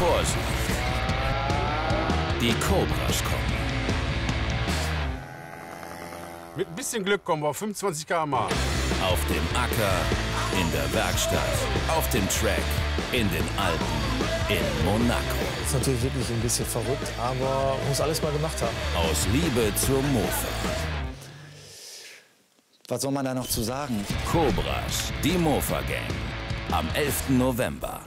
Vorsicht. Die Cobras kommen. Mit ein bisschen Glück kommen wir auf 25 km/h. Auf dem Acker, in der Werkstatt, auf dem Track, in den Alpen, in Monaco. Das ist natürlich wirklich ein bisschen verrückt, aber man muss alles mal gemacht haben. Aus Liebe zur Mofa. Was soll man da noch zu sagen? Cobras, die Mofa Gang. Am 11. November.